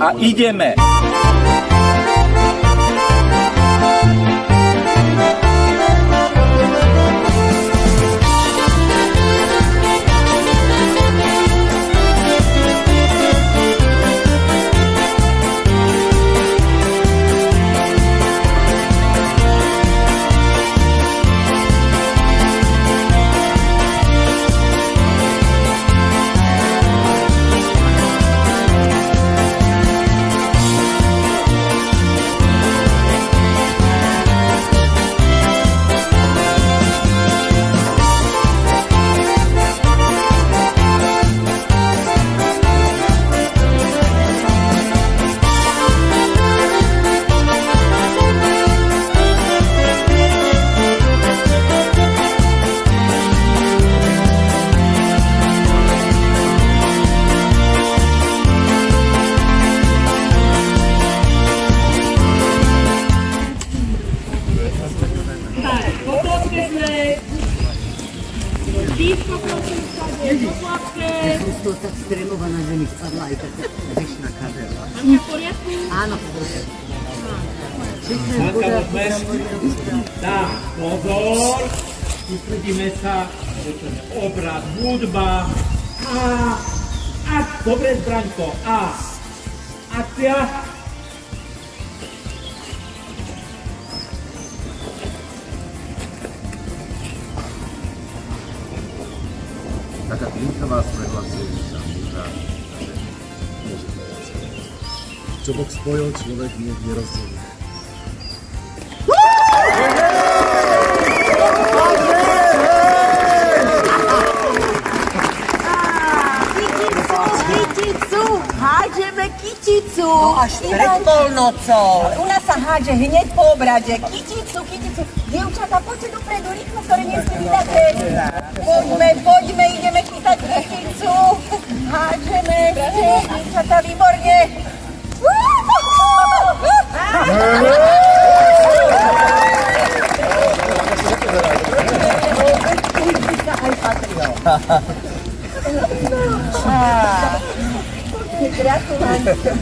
a ideme. Popłatkę zlej. Piwko proszę wsadzić, popłatkę. To tak stremowana, że mi spadła i tak wyszła kamera. Ania w porядku? Áno, Tak, pozor. Sústredíme sa, počujeme obraz, hudba. A, a, dobre zbraňko, a, akcia. Taká klinka vás prehlasuje, že sa múža. Čo Boh spojil, človek nech nerozdelí. Hádžeme kyticu. No až pred polnocou. U nás sa hádže hneď po obrade. Kyticu, kyticu. Dievčatá, poďte dopredu, rýchlo, ktoré nesmie vydáte. Poďme, poďme, Hádžeme, dievčatá, výborne. Gratulacje.